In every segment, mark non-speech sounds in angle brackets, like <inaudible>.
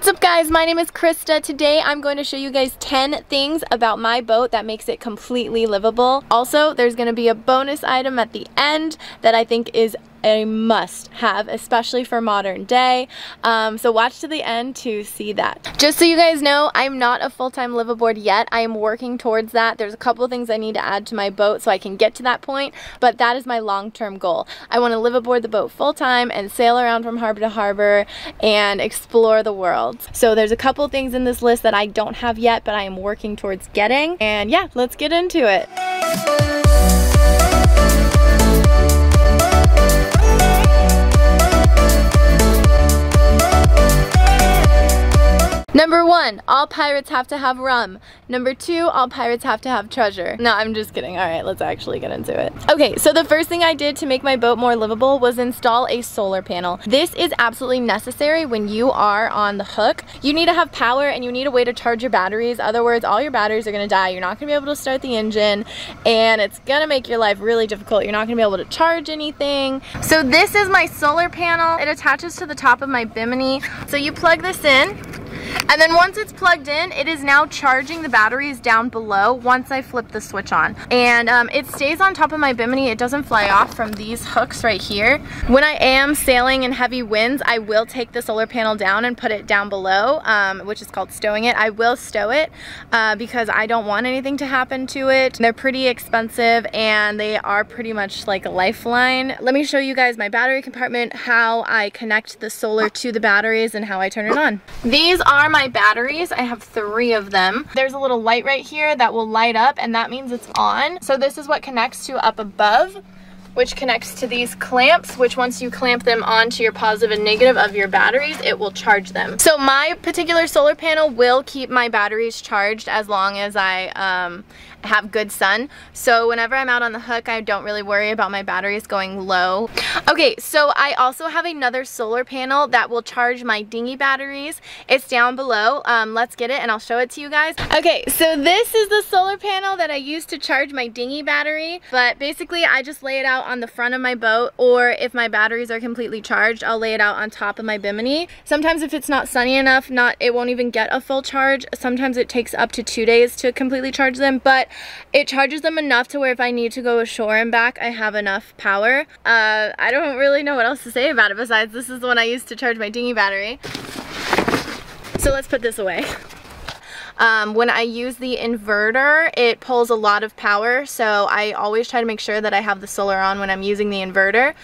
What's up guys, my name is Christa. Today I'm going to show you guys 10 things about my boat that makes it completely livable. Also, there's going to be a bonus item at the end that I think is a must have, especially for modern day. Um, so watch to the end to see that. Just so you guys know, I'm not a full-time liveaboard yet. I am working towards that. There's a couple things I need to add to my boat so I can get to that point, but that is my long-term goal. I want to live aboard the boat full-time and sail around from harbor to harbor and explore the world. So there's a couple things in this list that I don't have yet, but I am working towards getting. And yeah, let's get into it. Number one, all pirates have to have rum. Number two, all pirates have to have treasure. No, I'm just kidding. All right, let's actually get into it. Okay, so the first thing I did to make my boat more livable was install a solar panel. This is absolutely necessary when you are on the hook. You need to have power and you need a way to charge your batteries. Other words, all your batteries are gonna die. You're not gonna be able to start the engine and it's gonna make your life really difficult. You're not gonna be able to charge anything. So this is my solar panel. It attaches to the top of my Bimini. So you plug this in and then once it's plugged in, it is now charging the batteries down below once I flip the switch on. And um, it stays on top of my bimini. It doesn't fly off from these hooks right here. When I am sailing in heavy winds, I will take the solar panel down and put it down below, um, which is called stowing it. I will stow it uh, because I don't want anything to happen to it. They're pretty expensive and they are pretty much like a lifeline. Let me show you guys my battery compartment, how I connect the solar to the batteries and how I turn it on. These are my batteries. I have three of them. There's a little light right here that will light up and that means it's on. So this is what connects to up above which connects to these clamps, which once you clamp them onto your positive and negative of your batteries, it will charge them. So my particular solar panel will keep my batteries charged as long as I um, have good sun. So whenever I'm out on the hook, I don't really worry about my batteries going low. Okay, so I also have another solar panel that will charge my dinghy batteries. It's down below. Um, let's get it and I'll show it to you guys. Okay, so this is the solar panel that I use to charge my dinghy battery, but basically I just lay it out on the front of my boat or if my batteries are completely charged, I'll lay it out on top of my bimini. Sometimes if it's not sunny enough, not it won't even get a full charge. Sometimes it takes up to two days to completely charge them, but it charges them enough to where if I need to go ashore and back, I have enough power. Uh, I don't really know what else to say about it besides this is the one I used to charge my dinghy battery. So let's put this away. Um, when I use the inverter, it pulls a lot of power, so I always try to make sure that I have the solar on when I'm using the inverter.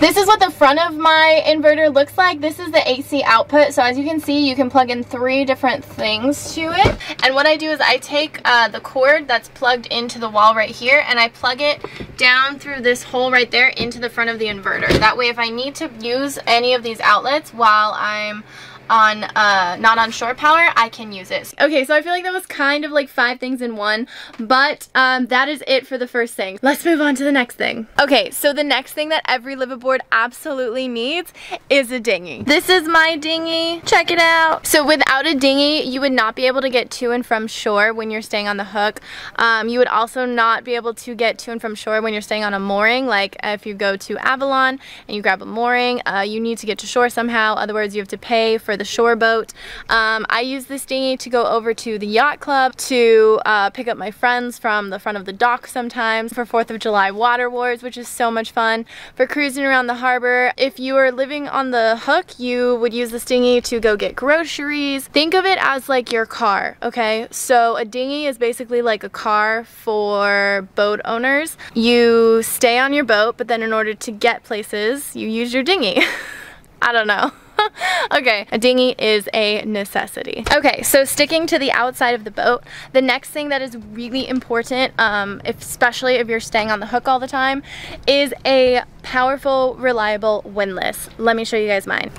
This is what the front of my inverter looks like. This is the AC output, so as you can see, you can plug in three different things to it. And what I do is I take uh, the cord that's plugged into the wall right here, and I plug it down through this hole right there into the front of the inverter. That way, if I need to use any of these outlets while I'm on uh, not on shore power, I can use it. Okay, so I feel like that was kind of like five things in one, but um, that is it for the first thing. Let's move on to the next thing. Okay, so the next thing that every liveaboard absolutely needs is a dinghy. This is my dinghy. Check it out. So without a dinghy, you would not be able to get to and from shore when you're staying on the hook. Um, you would also not be able to get to and from shore when you're staying on a mooring. Like if you go to Avalon and you grab a mooring, uh, you need to get to shore somehow. Otherwise, you have to pay for the shore boat. Um, I use this dinghy to go over to the yacht club to uh, pick up my friends from the front of the dock sometimes for 4th of July water wars, which is so much fun. For cruising around the harbor, if you are living on the hook, you would use this dinghy to go get groceries. Think of it as like your car, okay? So a dinghy is basically like a car for boat owners. You stay on your boat, but then in order to get places, you use your dinghy. <laughs> I don't know. <laughs> okay, a dinghy is a necessity. Okay, so sticking to the outside of the boat, the next thing that is really important, um, if, especially if you're staying on the hook all the time, is a powerful, reliable windlass. Let me show you guys mine.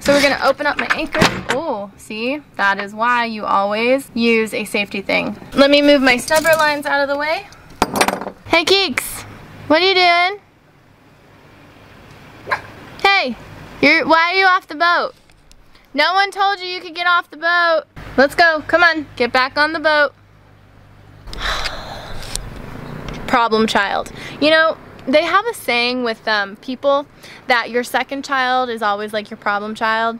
So we're gonna open up my anchor. Oh, see? That is why you always use a safety thing. Let me move my snubber lines out of the way. Hey Keeks, what are you doing? Hey, you're, why are you off the boat? No one told you you could get off the boat. Let's go, come on, get back on the boat. Problem child. You know, they have a saying with um, people that your second child is always like your problem child.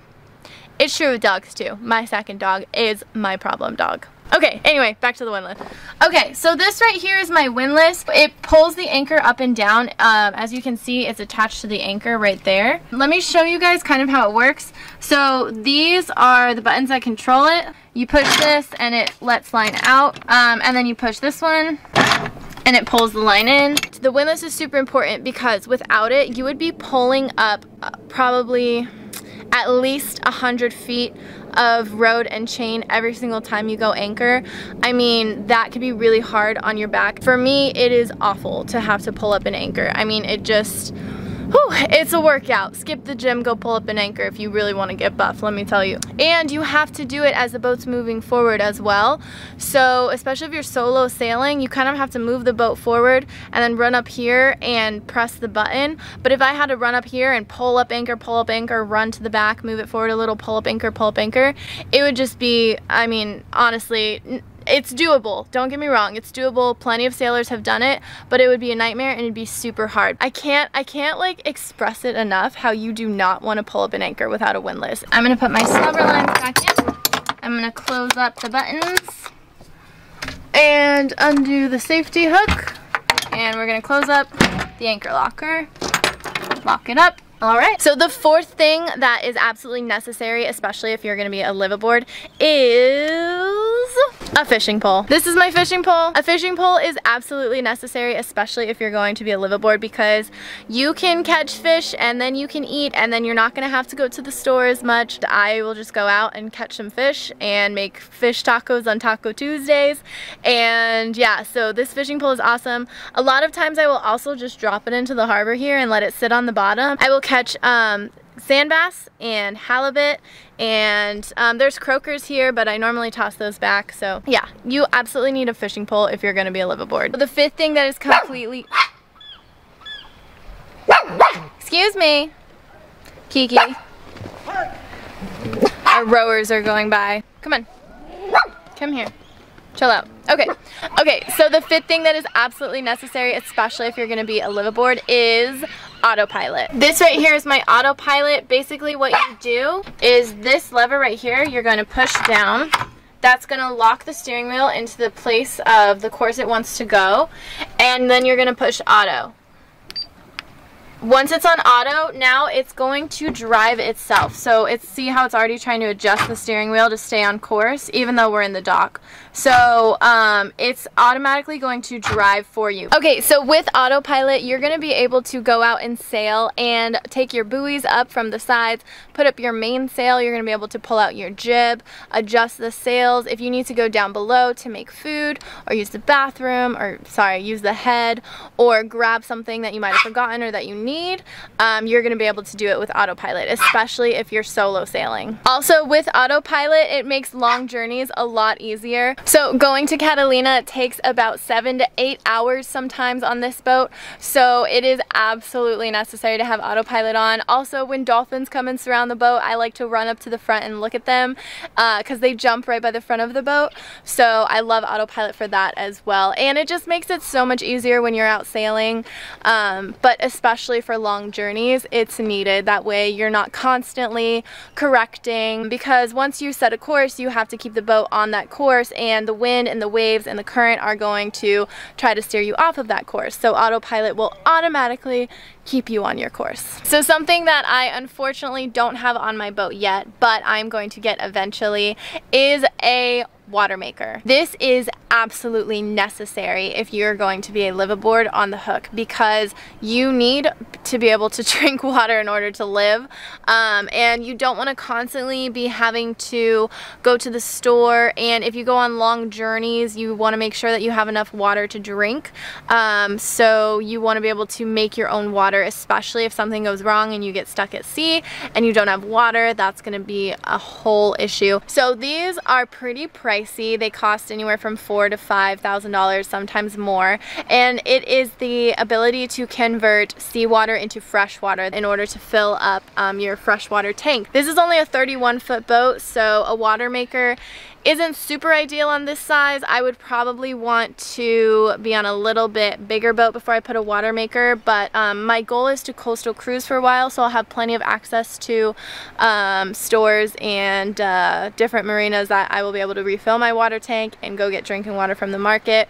It's true with dogs too. My second dog is my problem dog. Okay, anyway, back to the windlass. Okay, so this right here is my windlass. It pulls the anchor up and down. Um, as you can see, it's attached to the anchor right there. Let me show you guys kind of how it works. So these are the buttons that control it. You push this and it lets line out. Um, and then you push this one and it pulls the line in. The windlass is super important because without it, you would be pulling up uh, probably at least 100 feet of rode and chain every single time you go anchor. I mean, that could be really hard on your back. For me, it is awful to have to pull up an anchor. I mean, it just, Whew, it's a workout. Skip the gym, go pull up an anchor if you really want to get buff, let me tell you. And you have to do it as the boat's moving forward as well. So especially if you're solo sailing, you kind of have to move the boat forward and then run up here and press the button. But if I had to run up here and pull up anchor, pull up anchor, run to the back, move it forward a little, pull up anchor, pull up anchor, it would just be, I mean, honestly, it's doable. Don't get me wrong, it's doable. Plenty of sailors have done it, but it would be a nightmare and it'd be super hard. I can't, I can't like express it enough how you do not want to pull up an anchor without a windlass. I'm gonna put my snubber lines back in. I'm gonna close up the buttons and undo the safety hook. And we're gonna close up the anchor locker, lock it up, all right, so the fourth thing that is absolutely necessary, especially if you're gonna be a liveaboard, is a fishing pole. This is my fishing pole. A fishing pole is absolutely necessary, especially if you're going to be a liveaboard because you can catch fish and then you can eat and then you're not gonna have to go to the store as much. I will just go out and catch some fish and make fish tacos on Taco Tuesdays. And yeah, so this fishing pole is awesome. A lot of times I will also just drop it into the harbor here and let it sit on the bottom. I will catch um, sand bass and halibut and um, there's croakers here but I normally toss those back so yeah. You absolutely need a fishing pole if you're gonna be a liveaboard. The fifth thing that is completely excuse me. Kiki. Our rowers are going by. Come on. Come here chill out okay okay so the fifth thing that is absolutely necessary especially if you're gonna be a liveaboard is autopilot. This right here is my autopilot. Basically what you do is this lever right here, you're to push down. That's to lock the steering wheel into the place of the course it wants to go. And then you're to push auto. Once it's on auto, now it's going to drive itself. So it's see how it's already trying to adjust the steering wheel to stay on course, even though we're in the dock. So um, it's automatically going to drive for you. Okay, so with autopilot, you're gonna be able to go out and sail and take your buoys up from the sides, put up your mainsail, you're gonna be able to pull out your jib, adjust the sails. If you need to go down below to make food or use the bathroom or sorry, use the head or grab something that you might have forgotten or that you need, um, you're gonna be able to do it with autopilot, especially if you're solo sailing. Also with autopilot, it makes long journeys a lot easier. So going to Catalina takes about seven to eight hours sometimes on this boat. So it is absolutely necessary to have autopilot on. Also, when dolphins come and surround the boat, I like to run up to the front and look at them because uh, they jump right by the front of the boat. So I love autopilot for that as well. And it just makes it so much easier when you're out sailing, um, but especially for long journeys, it's needed. That way you're not constantly correcting because once you set a course, you have to keep the boat on that course and and the wind and the waves and the current are going to try to steer you off of that course. So autopilot will automatically keep you on your course. So something that I unfortunately don't have on my boat yet, but I'm going to get eventually, is a water maker. This is absolutely necessary if you're going to be a liveaboard on the hook because you need to be able to <laughs> drink water in order to live um, and you don't want to constantly be having to go to the store and if you go on long journeys you want to make sure that you have enough water to drink um, so you want to be able to make your own water especially if something goes wrong and you get stuck at sea and you don't have water that's going to be a whole issue so these are pretty pricey. They cost anywhere from four to five thousand dollars, sometimes more. And it is the ability to convert seawater water into fresh water in order to fill up um, your freshwater tank. This is only a 31 foot boat, so a water maker isn't super ideal on this size. I would probably want to be on a little bit bigger boat before I put a water maker, but um, my goal is to coastal cruise for a while, so I'll have plenty of access to um, stores and uh, different marinas that I will be able to refill my water tank and go get drinking water from the market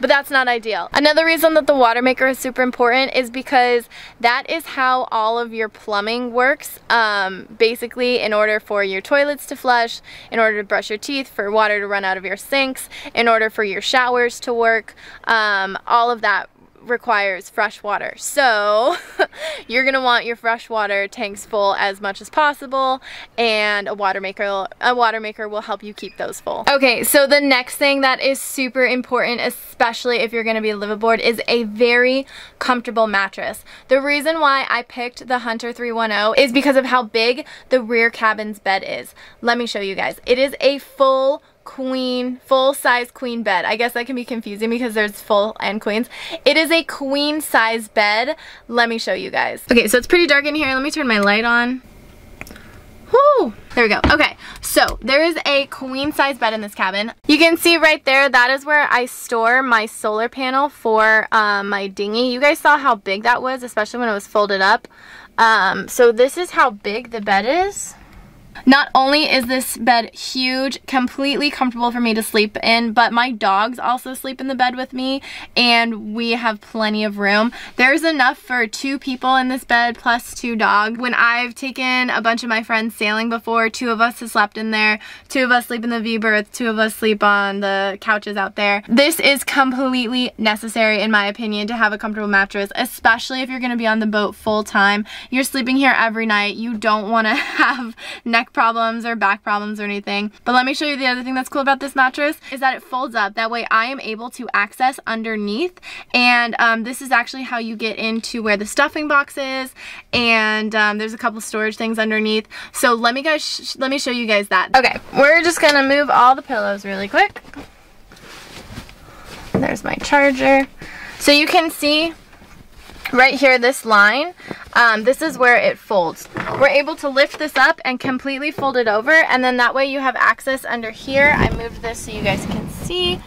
but that's not ideal. Another reason that the water maker is super important is because that is how all of your plumbing works. Um, basically, in order for your toilets to flush, in order to brush your teeth, for water to run out of your sinks, in order for your showers to work, um, all of that requires fresh water. So <laughs> you're gonna want your fresh water tanks full as much as possible and a water maker a water maker will help you keep those full. Okay, so the next thing that is super important, especially if you're gonna be a liveaboard, is a very comfortable mattress. The reason why I picked the Hunter 310 is because of how big the rear cabin's bed is. Let me show you guys. It is a full queen, full-size queen bed. I guess that can be confusing because there's full and queens. It is a queen size bed. Let me show you guys. Okay, so it's pretty dark in here. Let me turn my light on. Whoo! There we go. Okay, so there is a queen size bed in this cabin. You can see right there, that is where I store my solar panel for um, my dinghy. You guys saw how big that was, especially when it was folded up. Um, so this is how big the bed is. Not only is this bed huge, completely comfortable for me to sleep in, but my dogs also sleep in the bed with me and we have plenty of room. There's enough for two people in this bed plus two dogs. When I've taken a bunch of my friends sailing before, two of us have slept in there, two of us sleep in the V-berth, two of us sleep on the couches out there. This is completely necessary in my opinion to have a comfortable mattress, especially if you're gonna be on the boat full time. You're sleeping here every night. You don't wanna <laughs> have neck neck problems or back problems or anything. But let me show you the other thing that's cool about this mattress is that it folds up. That way I am able to access underneath and um, this is actually how you get into where the stuffing box is and um, there's a couple storage things underneath. So let me guys, let me show you guys that. Okay, we're just gonna move all the pillows really quick. There's my charger. So you can see right here, this line, um, this is where it folds. We're able to lift this up and completely fold it over, and then that way you have access under here. I moved this so you guys can see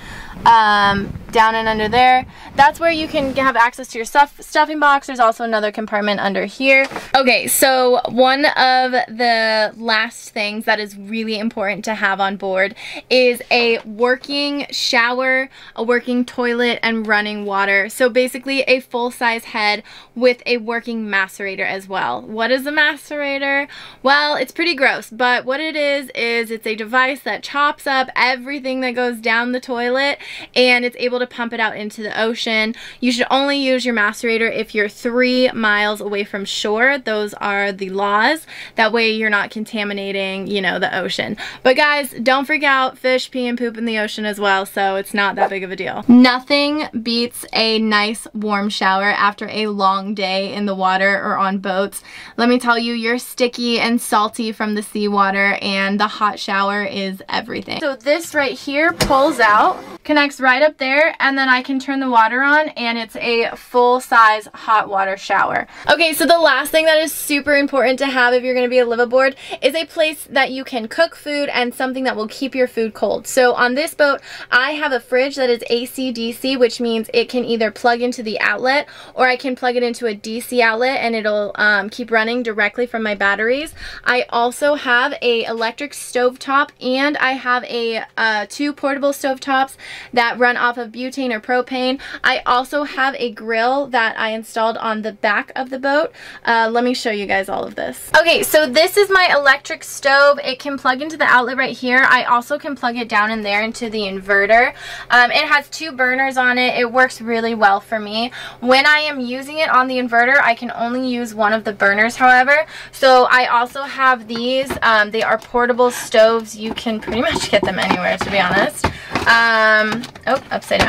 um, down and under there. That's where you can have access to your stuff stuffing box. There's also another compartment under here. Okay, so one of the last things that is really important to have on board is a working shower, a working toilet, and running water. So basically a full-size head with a working macerator as well. What is a macerator? Well, it's pretty gross, but what it is, is it's a device that chops up everything that goes down the toilet and it's able to pump it out into the ocean. You should only use your macerator if you're three miles away from shore. Those are the laws. That way you're not contaminating, you know, the ocean. But guys, don't freak out. Fish pee and poop in the ocean as well, so it's not that big of a deal. Nothing beats a nice warm shower after a long day in the water or on boats. Let me tell you, you're sticky and salty from the seawater and the hot shower is everything. So this right here pulls out, connects right up there and then I can turn the water on and it's a full size hot water shower. Okay, so the last thing that is super important to have if you're gonna be a liveaboard is a place that you can cook food and something that will keep your food cold. So on this boat, I have a fridge that is AC-DC, which means it can either plug into the outlet or I can plug it into a DC outlet and it'll um, keep running directly from my batteries. I also have a electric stove top and I have a uh, two portable stove tops that run off of butane or propane. I also have a grill that I installed on the back of the boat. Uh, let me show you guys all of this. Okay, so this is my electric stove. It can plug into the outlet right here. I also can plug it down in there into the inverter. Um, it has two burners on it. It works really well for me. When I am using it on the inverter, I can only use one of the burners, however. So I also have these. Um, they are portable stoves. You can pretty much get them anywhere, to be honest. Um, oh, upside down.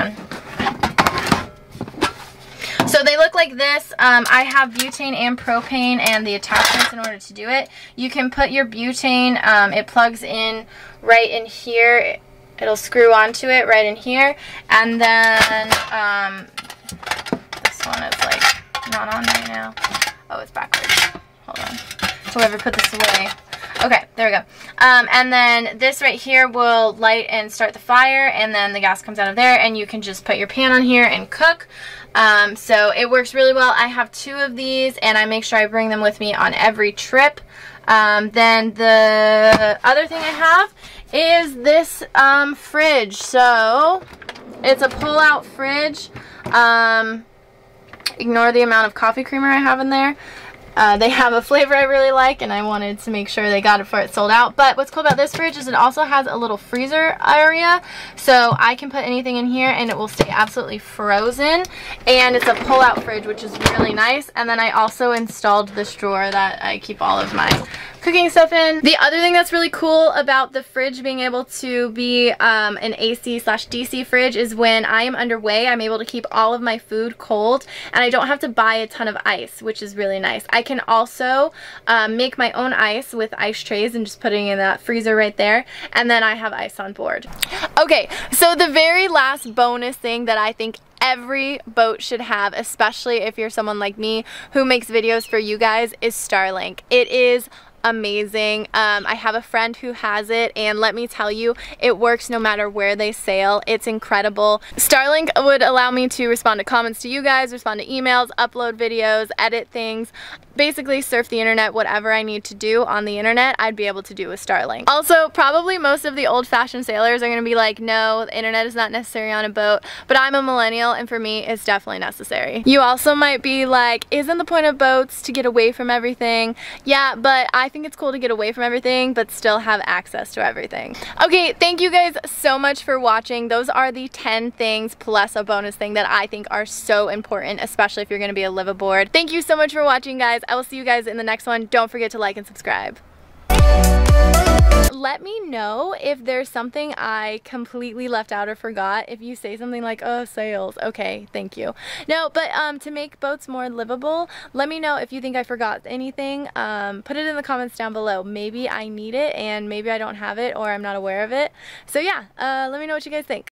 So they look like this. Um, I have butane and propane and the attachments in order to do it. You can put your butane, um, it plugs in right in here. It'll screw onto it right in here. And then um, this one is like not on right now. Oh, it's backwards. Hold on. So Whoever put this away. There we go. Um, and then this right here will light and start the fire and then the gas comes out of there and you can just put your pan on here and cook. Um, so it works really well. I have two of these and I make sure I bring them with me on every trip. Um, then the other thing I have is this um, fridge. So it's a pull-out fridge. Um, ignore the amount of coffee creamer I have in there. Uh, they have a flavor I really like and I wanted to make sure they got it before it sold out. But what's cool about this fridge is it also has a little freezer area. So I can put anything in here and it will stay absolutely frozen. And it's a pull-out fridge which is really nice. And then I also installed this drawer that I keep all of my cooking stuff in. The other thing that's really cool about the fridge being able to be um, an AC slash DC fridge is when I am underway, I'm able to keep all of my food cold and I don't have to buy a ton of ice, which is really nice. I can also um, make my own ice with ice trays and just putting in that freezer right there and then I have ice on board. Okay, so the very last bonus thing that I think every boat should have, especially if you're someone like me who makes videos for you guys, is Starlink. It is amazing. Um, I have a friend who has it and let me tell you, it works no matter where they sail. It's incredible. Starlink would allow me to respond to comments to you guys, respond to emails, upload videos, edit things, basically surf the internet, whatever I need to do on the internet, I'd be able to do with Starlink. Also, probably most of the old-fashioned sailors are gonna be like, no, the internet is not necessary on a boat, but I'm a millennial and for me, it's definitely necessary. You also might be like, isn't the point of boats to get away from everything? Yeah, but I think it's cool to get away from everything, but still have access to everything. Okay, thank you guys so much for watching. Those are the 10 things plus a bonus thing that I think are so important, especially if you're gonna be a live aboard. Thank you so much for watching, guys. I will see you guys in the next one. Don't forget to like and subscribe. Let me know if there's something I completely left out or forgot. If you say something like, oh, sails. Okay, thank you. No, but um, to make boats more livable, let me know if you think I forgot anything. Um, put it in the comments down below. Maybe I need it and maybe I don't have it or I'm not aware of it. So yeah, uh, let me know what you guys think.